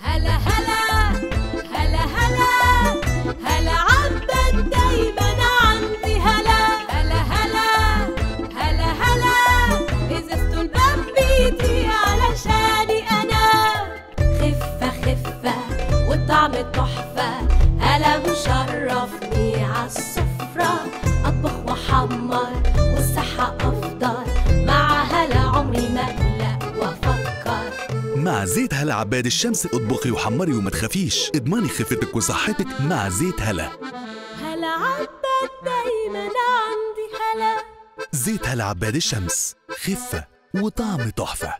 هلا هلا هلا هلا هلا عبد دايما عندي هلا هلا هلا هلا هلا إزازة الباب بيدي علشاني أنا. خفة خفة والطعم تحفة هلا مشرفني عالسفرة أطبخ وأحمر. مع زيت هلا عباد الشمس اطبخي وحمري وما تخافيش اضمني خفتك وصحتك مع زيت هلا. هلا عباد دايما عندي هلا. زيت هلا عباد الشمس خفة وطعم تحفة.